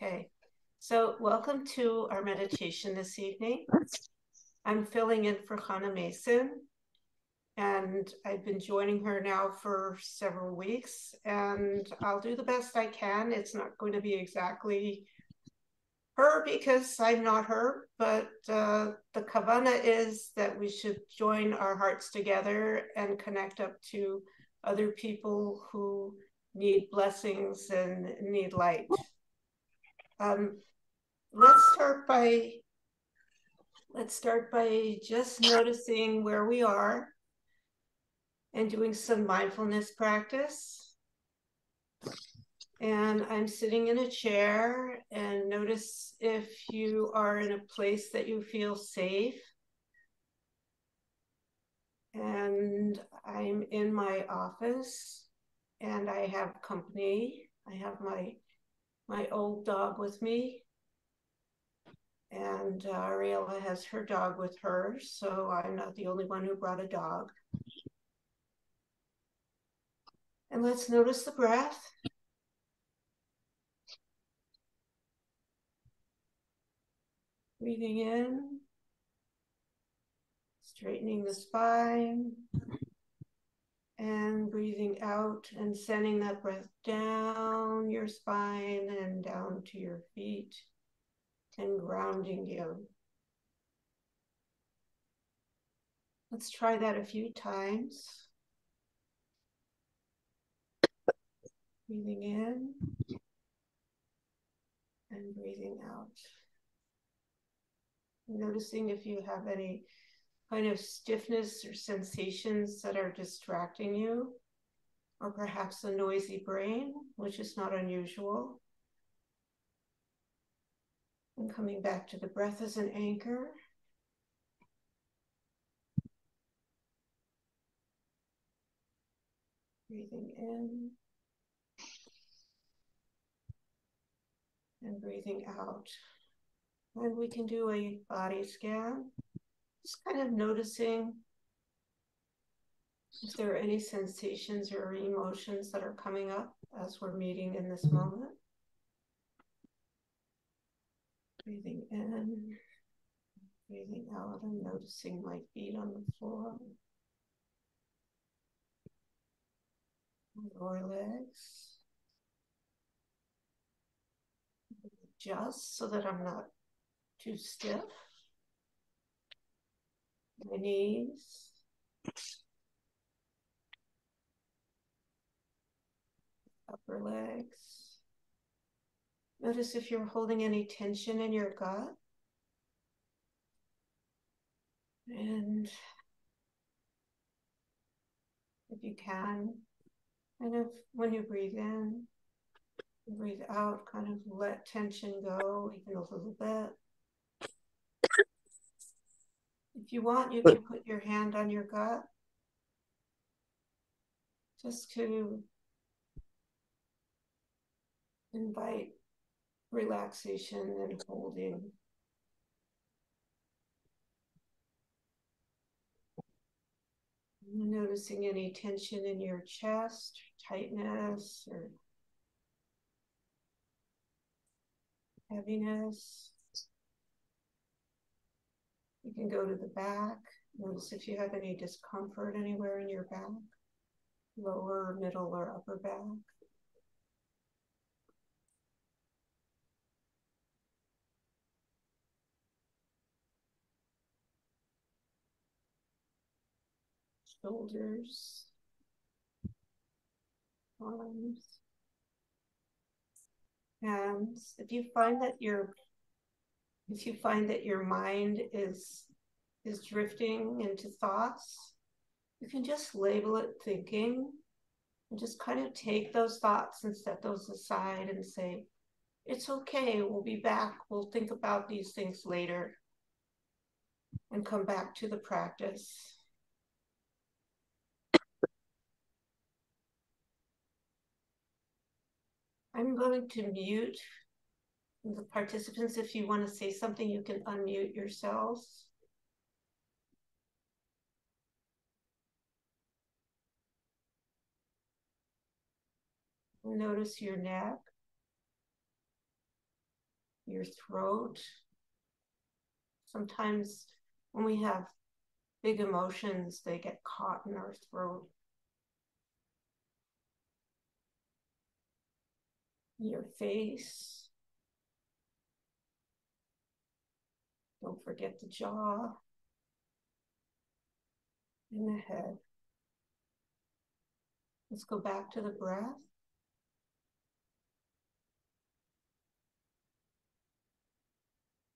Okay, so welcome to our meditation this evening. I'm filling in for Hannah Mason, and I've been joining her now for several weeks, and I'll do the best I can. It's not going to be exactly her because I'm not her, but uh, the kavana is that we should join our hearts together and connect up to other people who need blessings and need light. Um, let's start by let's start by just noticing where we are and doing some mindfulness practice. And I'm sitting in a chair and notice if you are in a place that you feel safe. And I'm in my office and I have company. I have my my old dog with me. And uh, Ariella has her dog with her, so I'm not the only one who brought a dog. And let's notice the breath. Breathing in, straightening the spine, and breathing out and sending that breath down your spine and down to your feet and grounding you. Let's try that a few times. Breathing in and breathing out. Noticing if you have any kind of stiffness or sensations that are distracting you, or perhaps a noisy brain, which is not unusual. And coming back to the breath as an anchor. Breathing in and breathing out. And we can do a body scan just kind of noticing if there are any sensations or emotions that are coming up as we're meeting in this moment. Breathing in, breathing out, and noticing my feet on the floor. My lower legs. Just so that I'm not too stiff knees. Upper legs. Notice if you're holding any tension in your gut. And if you can, kind of when you breathe in, breathe out, kind of let tension go even a little bit. If you want, you can put your hand on your gut just to invite relaxation and holding. Noticing any tension in your chest, tightness, or heaviness. You can go to the back. Notice if you have any discomfort anywhere in your back, lower, middle, or upper back. Shoulders, arms, hands. If you find that you're if you find that your mind is is drifting into thoughts, you can just label it thinking and just kind of take those thoughts and set those aside and say, it's okay, we'll be back, we'll think about these things later and come back to the practice. I'm going to mute the participants, if you want to say something, you can unmute yourselves. Notice your neck. your throat. Sometimes when we have big emotions, they get caught in our throat. Your face. Don't forget the jaw and the head. Let's go back to the breath.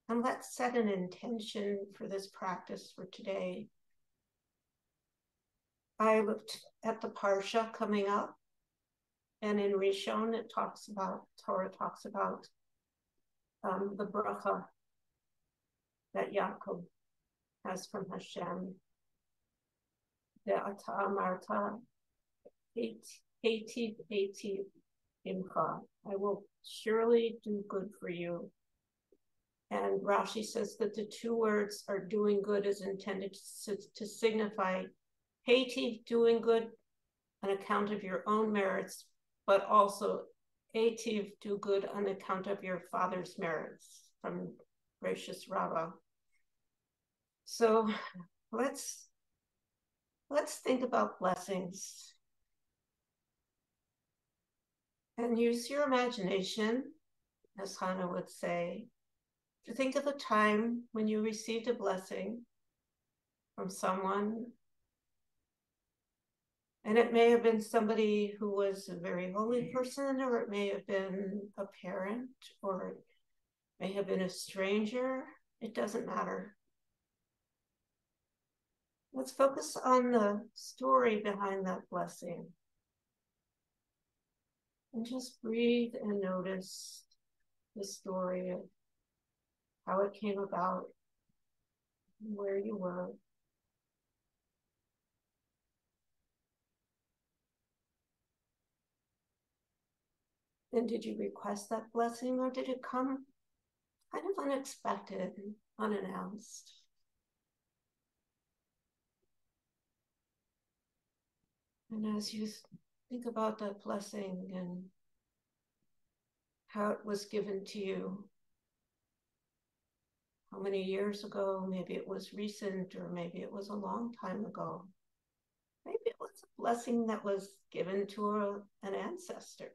And let's set an intention for this practice for today. I looked at the Parsha coming up, and in Rishon it talks about, Torah talks about um, the bracha that Yaakov has from Hashem. V'ata Amarta, Eitiv Eitiv Imcha. I will surely do good for you and Rashi says that the two words are doing good is intended to, to signify Haiti doing good on account of your own merits, but also Ativ do good on account of your father's merits from Bereishis Rabbah. So let's let's think about blessings and use your imagination, as Hannah would say, to think of a time when you received a blessing from someone. And it may have been somebody who was a very holy person, or it may have been a parent, or may have been a stranger. It doesn't matter. Let's focus on the story behind that blessing. And just breathe and notice the story of how it came about, where you were. And did you request that blessing or did it come kind of unexpected, and unannounced? And as you think about that blessing and how it was given to you, how many years ago, maybe it was recent, or maybe it was a long time ago. Maybe it was a blessing that was given to a, an ancestor.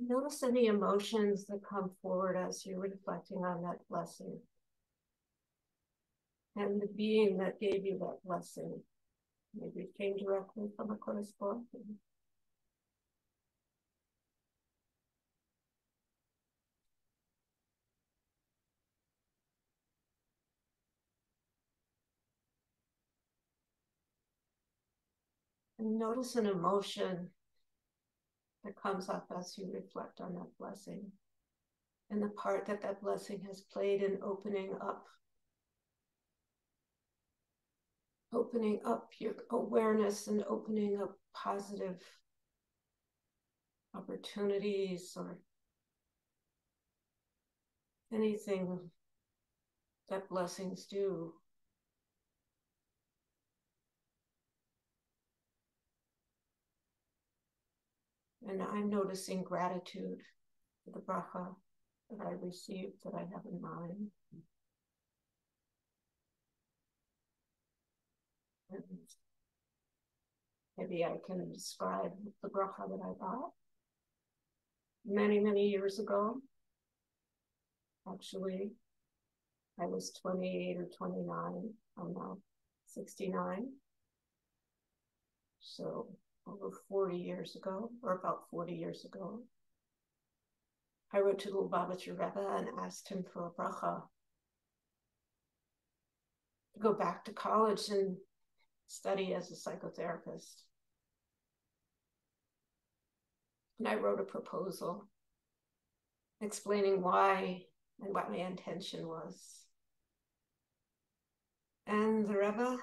Notice any emotions that come forward as you're reflecting on that blessing and the being that gave you that blessing. Maybe it came directly from a correspondent. Notice an emotion that comes up as you reflect on that blessing and the part that that blessing has played in opening up opening up your awareness and opening up positive opportunities or anything that blessings do. And I'm noticing gratitude for the bracha that I received, that I have in mind. maybe I can describe the bracha that I got many, many years ago. Actually, I was 28 or 29. I'm now 69. So over 40 years ago, or about 40 years ago, I wrote to the Lubavitcher Rebbe and asked him for a bracha to go back to college and study as a psychotherapist. And I wrote a proposal explaining why and what my intention was. And the Rebbe,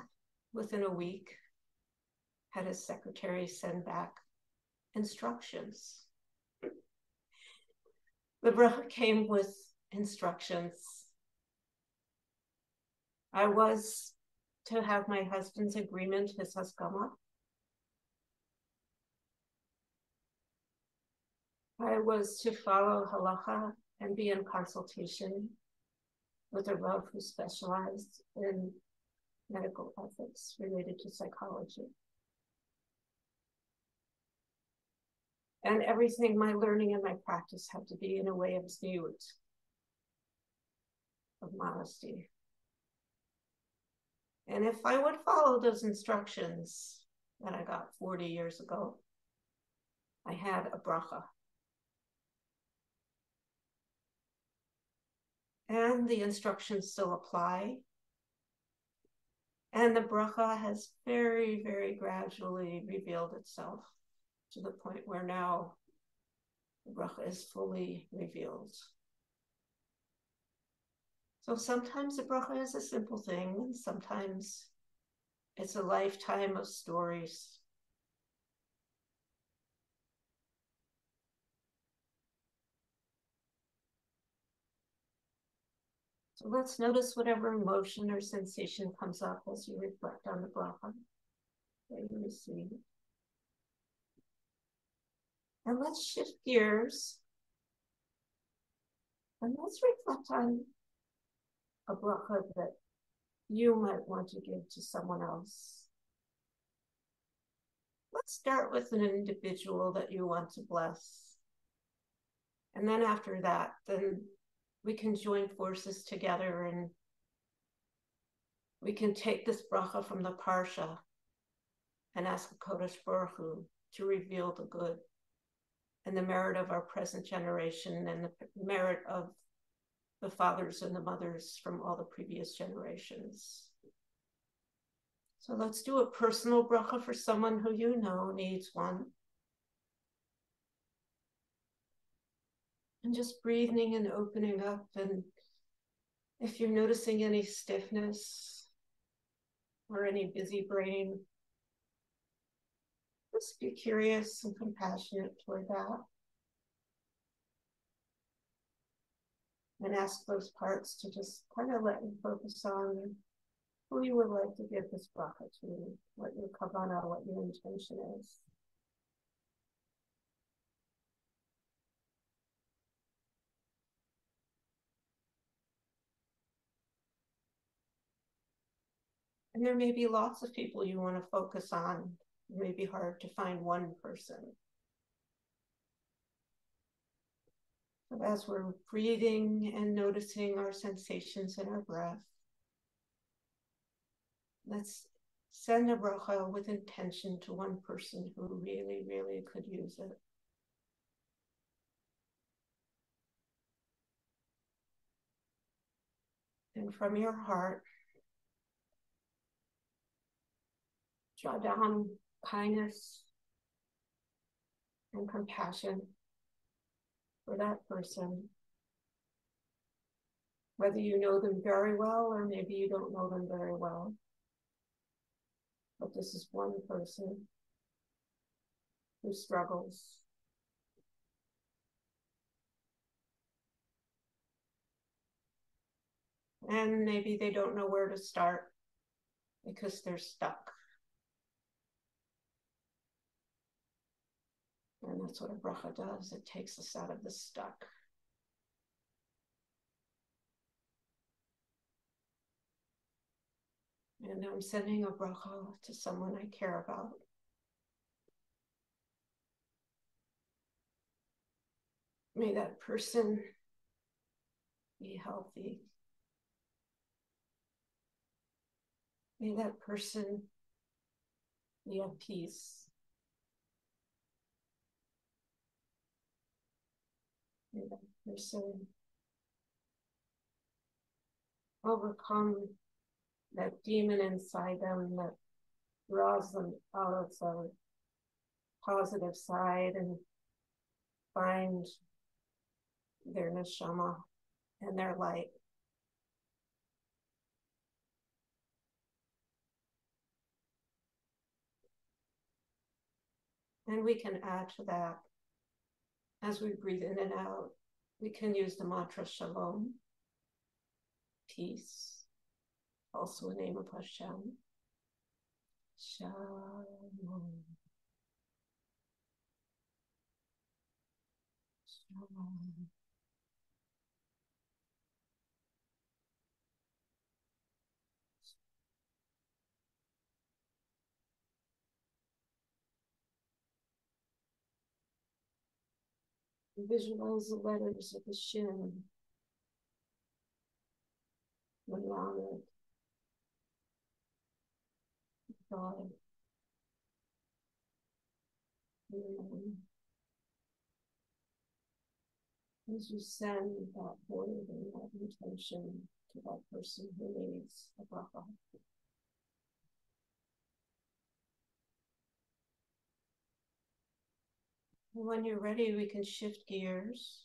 within a week, had his secretary send back instructions. The came with instructions I was to have my husband's agreement, his haskama. I was to follow halacha and be in consultation with a Rav who specialized in medical ethics related to psychology. And everything, my learning and my practice had to be in a way of zniut, of modesty. And if I would follow those instructions that I got 40 years ago, I had a bracha. And the instructions still apply. And the bracha has very, very gradually revealed itself to the point where now the bracha is fully revealed. So sometimes the bracha is a simple thing, and sometimes it's a lifetime of stories. So let's notice whatever emotion or sensation comes up as you reflect on the bracha that you receive. And let's shift gears and let's reflect on a bracha that you might want to give to someone else. Let's start with an individual that you want to bless. And then after that, then we can join forces together and we can take this bracha from the Parsha and ask Kadosh Baruch Hu to reveal the good and the merit of our present generation and the merit of the fathers and the mothers from all the previous generations. So let's do a personal bracha for someone who you know needs one. And just breathing and opening up. And if you're noticing any stiffness or any busy brain, just be curious and compassionate toward that. and ask those parts to just kind of let you focus on who you would like to give this bracha to, what your kavana, what your intention is. And there may be lots of people you want to focus on. May be hard to find one person. So as we're breathing and noticing our sensations in our breath, let's send a bracha with intention to one person who really, really could use it. And from your heart, draw down kindness and compassion for that person. Whether you know them very well or maybe you don't know them very well. But this is one person who struggles. And maybe they don't know where to start because they're stuck. And that's what a bracha does. It takes us out of the stuck. And I'm sending a bracha to someone I care about. May that person be healthy. May that person be at peace. That person overcome that demon inside them that draws them out of the positive side and find their neshama and their light. And we can add to that as we breathe in and out, we can use the mantra shalom, peace, also a name of Hashem. Shalom. Shalom. Visualize the letters of the shin around it. God. And as you send that word and that intention to that person who needs a bracha. When you're ready, we can shift gears.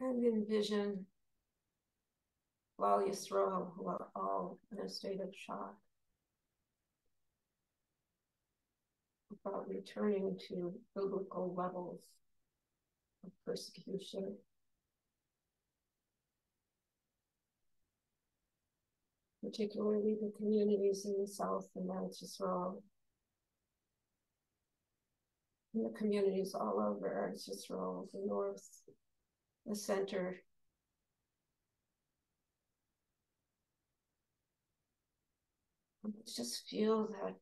And envision Klal Yisrael who are all in a state of shock. About returning to biblical levels of persecution. Particularly the communities in the south and Yisrael, and the communities all over Eretz Yisrael, the north, the center. Just feel that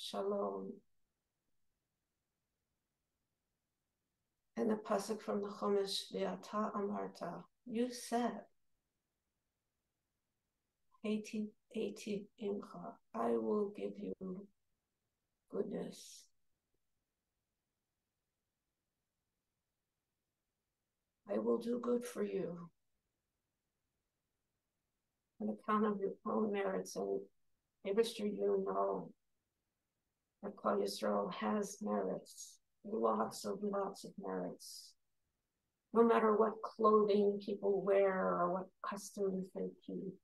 Shalom. And the pasuk from the Chumash, V'ata Amarta, you said, Eti Eti Imcha, I will give you goodness. I will do good for you on account of your own merits and Abishter, you know that Klal Yisrael has merits, lots of lots of merits. No matter what clothing people wear or what customs they keep.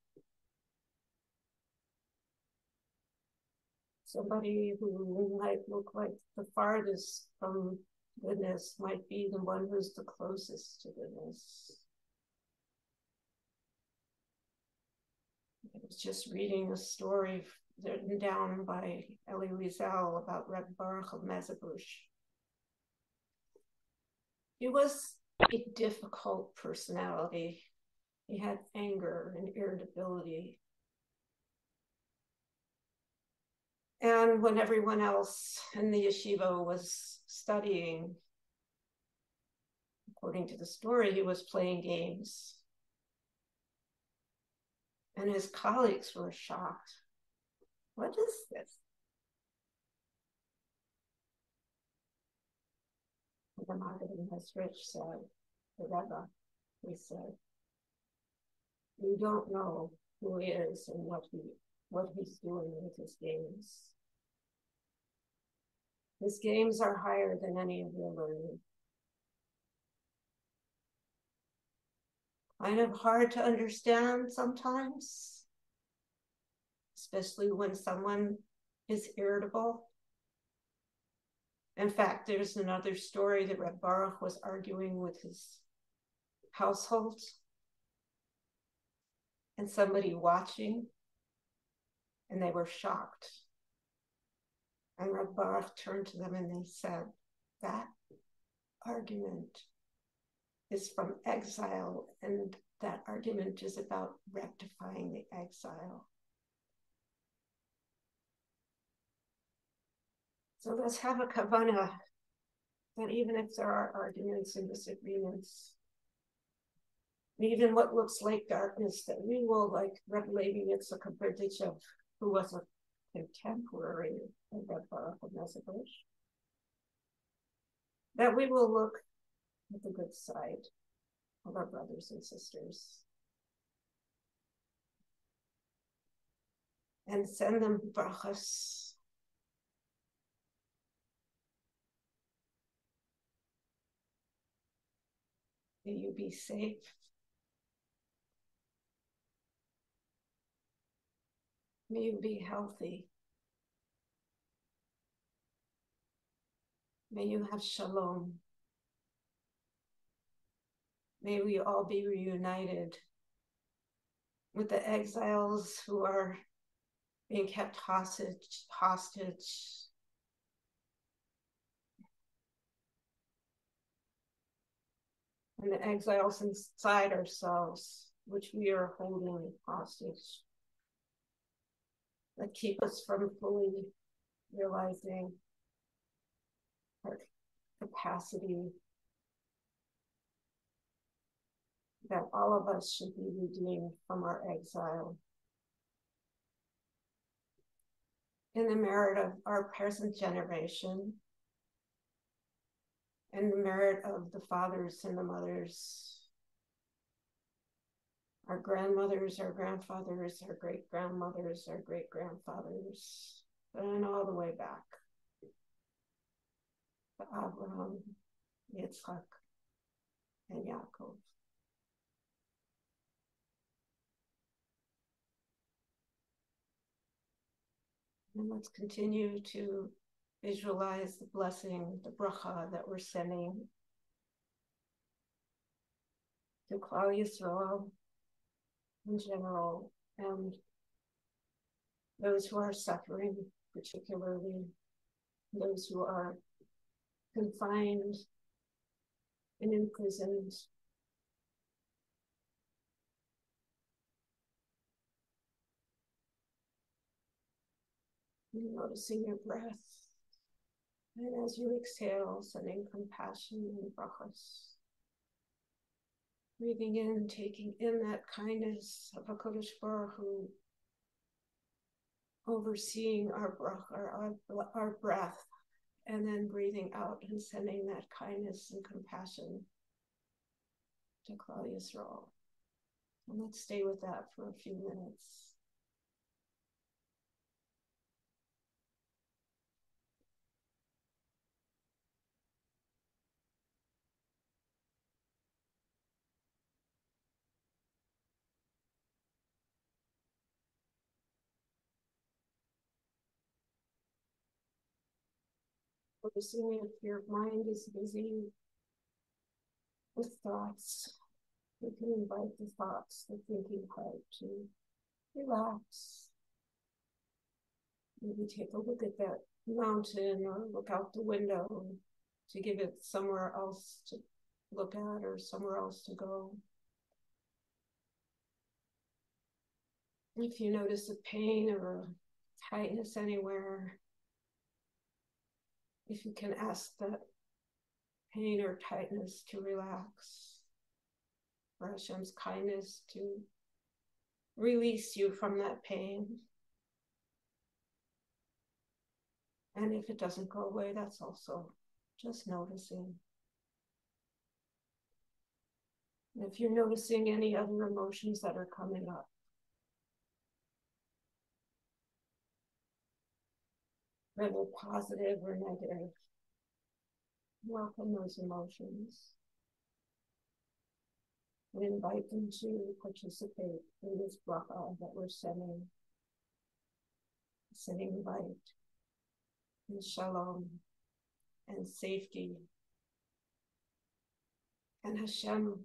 Somebody who might look like the farthest from goodness might be the one who's the closest to goodness. I was just reading a story written down by Elie Wiesel about Reb Baruch of Mezhebush. He was a difficult personality. He had anger and irritability. And when everyone else in the yeshiva was studying, according to the story, he was playing games. And his colleagues were shocked what is this? The Maggid of Mezritch the Rebbe, he said, you don't know who he is and what he what he's doing with his games. His games are higher than any of your learning. Kind of hard to understand sometimes especially when someone is irritable. In fact, there's another story that Reb Baruch was arguing with his household and somebody watching, and they were shocked. And Reb Baruch turned to them and they said, That argument is from exile, and that argument is about rectifying the exile. So let's have a kavana. That even if there are arguments and disagreements, even what looks like darkness, that we will, like Reb Levi Yitzchak Berdichev, who was a contemporary of Reb Baruch that we will look at the good side of our brothers and sisters and send them brachas May you be safe. May you be healthy. May you have shalom. May we all be reunited with the exiles who are being kept hostage, hostage. And the exiles inside ourselves, which we are holding hostage, that keep us from fully realizing our capacity that all of us should be redeemed from our exile. In the merit of our present generation and the merit of the fathers and the mothers, our grandmothers, our grandfathers, our great grandmothers, our great grandfathers, and all the way back to Abraham, Yitzchak, and Yaakov. And let's continue to visualize the blessing, the bracha that we're sending to Klal Yisrael in general and those who are suffering, particularly those who are confined and imprisoned noticing your breath. And as you exhale, sending compassion and brachas. Breathing in, taking in that kindness of HaKadosh Baruch Hu, overseeing our, brach, our, our, our breath, and then breathing out and sending that kindness and compassion to Klal Yisrael. And let's stay with that for a few minutes. If your mind is busy with thoughts, you can invite the thoughts, the thinking part to relax. Maybe take a look at that mountain or look out the window to give it somewhere else to look at or somewhere else to go. If you notice a pain or a tightness anywhere, if you can ask that pain or tightness to relax, for Hashem's kindness to release you from that pain. And if it doesn't go away, that's also just noticing. And if you're noticing any other emotions that are coming up, whether positive or negative. Welcome those emotions and invite them to participate in this bracha that we're sending, sending light and shalom and safety. And Hashem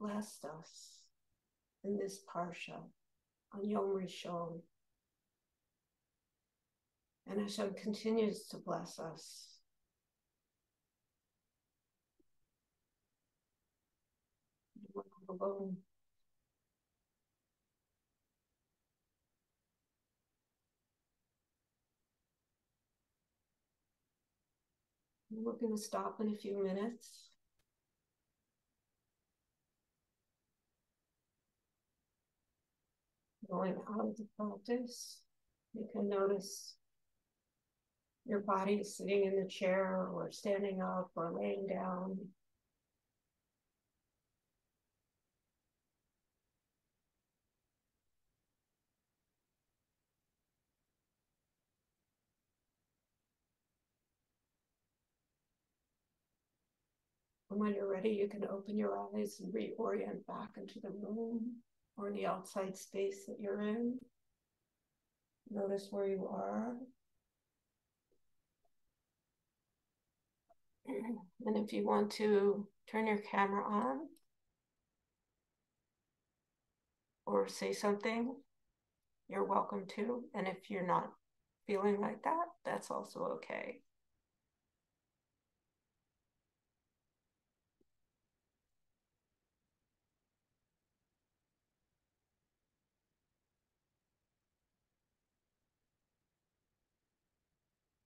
blessed us in this parsha on Yom Rishon and Hashem continues to bless us. alone. We're going to stop in a few minutes. Going out of the practice, you can notice your body sitting in the chair or standing up or laying down. And when you're ready, you can open your eyes and reorient back into the room or the outside space that you're in. Notice where you are. And if you want to turn your camera on or say something, you're welcome to. And if you're not feeling like that, that's also okay.